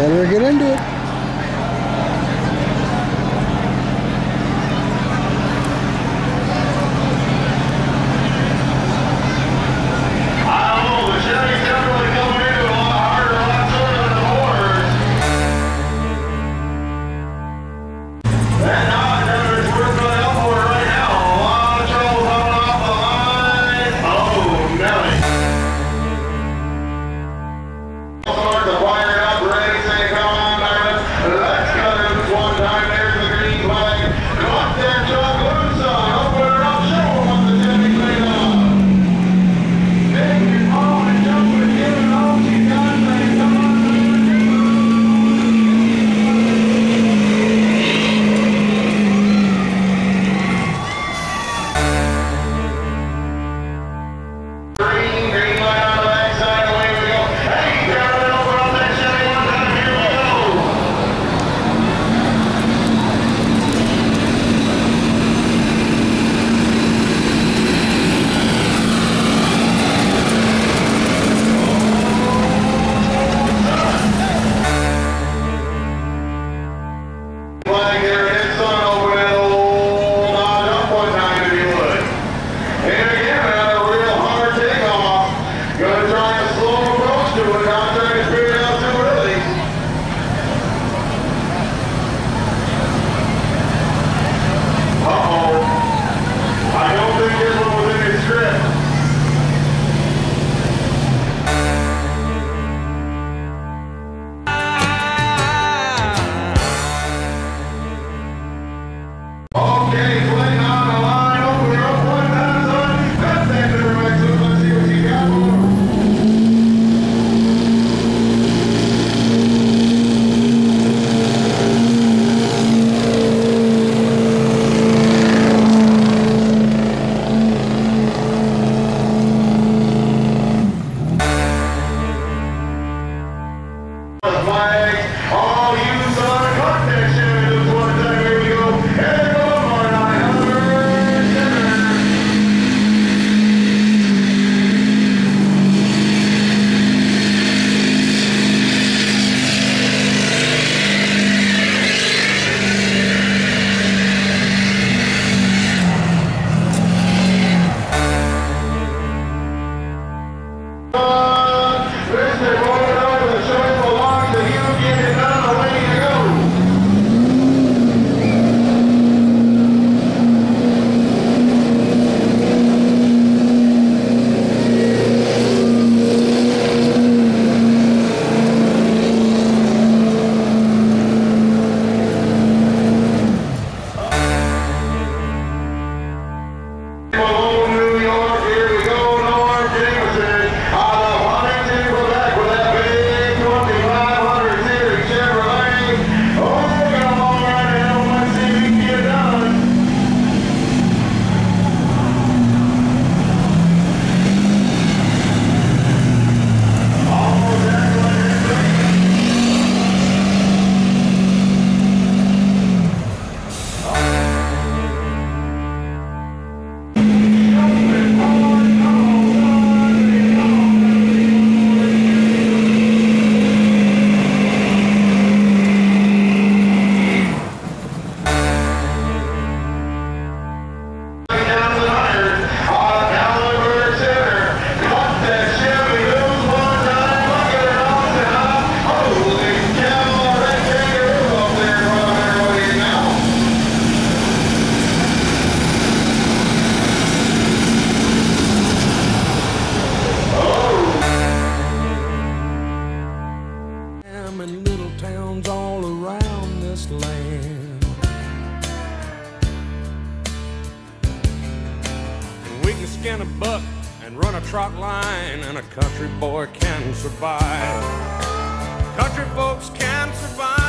Better get into it. skin a buck and run a trot line, and a country boy can survive. Country folks can survive.